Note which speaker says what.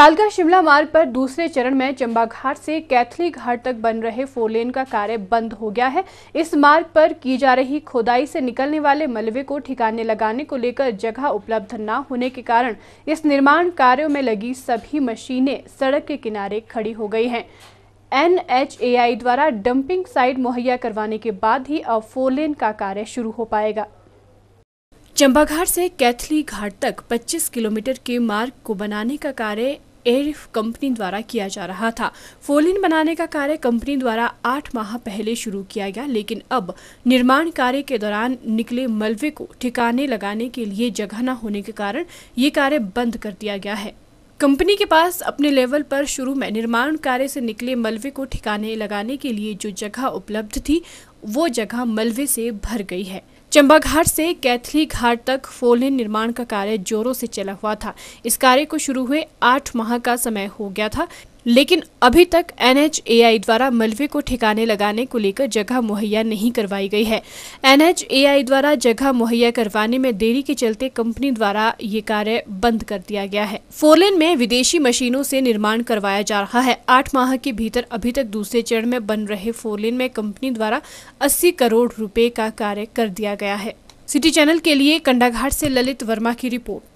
Speaker 1: कालका शिमला मार्ग पर दूसरे चरण में चंबा घाट से कैथली घाट तक बन रहे फोरलेन का कार्य बंद हो गया है। इस मार्ग पर की जा रही खोदाई से निकलने वाले मलबे को ठिकाने लगाने को लेकर जगह उपलब्ध न होने के कारण इस निर्माण कार्यों में लगी सभी मशीनें सड़क के किनारे खड़ी हो गई हैं। एन द्वारा डंपिंग साइट मुहैया करवाने के बाद ही अब फोरलेन का कार्य शुरू हो पाएगा। चंबाघाट से कैथली घाट तक 25 किलोमीटर के मार्ग को बनाने का कार्य एरिफ कंपनी द्वारा किया जा रहा था। फोलिन बनाने का कार्य कंपनी द्वारा आठ माह पहले शुरू किया गया, लेकिन अब निर्माण कार्य के दौरान निकले मलबे को ठिकाने लगाने के लिए जगह न होने के कारण ये कार्य बंद कर दिया गया है। कंपनी के पास अपने लेवल पर शुरू में निर्माण कार्य से निकले मलबे को ठिकाने लगाने के लिए जो जगह उपलब्ध थी, वो जगह मलबे से भर गई है। चंबा घाट से कैथली घाट तक फोलिन निर्माण का कार्य जोरों से चला हुआ था। इस कार्य को शुरू हुए आठ माह का समय हो गया था लेकिन अभी तक एनएचएआई द्वारा मलबे को ठिकाने लगाने को लेकर जगह मुहैया नहीं करवाई गई है। एनएचएआई द्वारा जगह मुहैया करवाने में देरी के चलते कंपनी द्वारा ये कार्य बंद कर दिया गया है। फोरलेन में विदेशी मशीनों से निर्माण करवाया जा रहा है। आठ माह के भीतर अभी तक दूसरे चरण में बन रहे फोरलेन में कंपनी द्वारा अस्सी करोड़ रूपए का कार्य कर दिया गया है। सिटी चैनल के लिए कंडाघाट से ललित वर्मा की रिपोर्ट।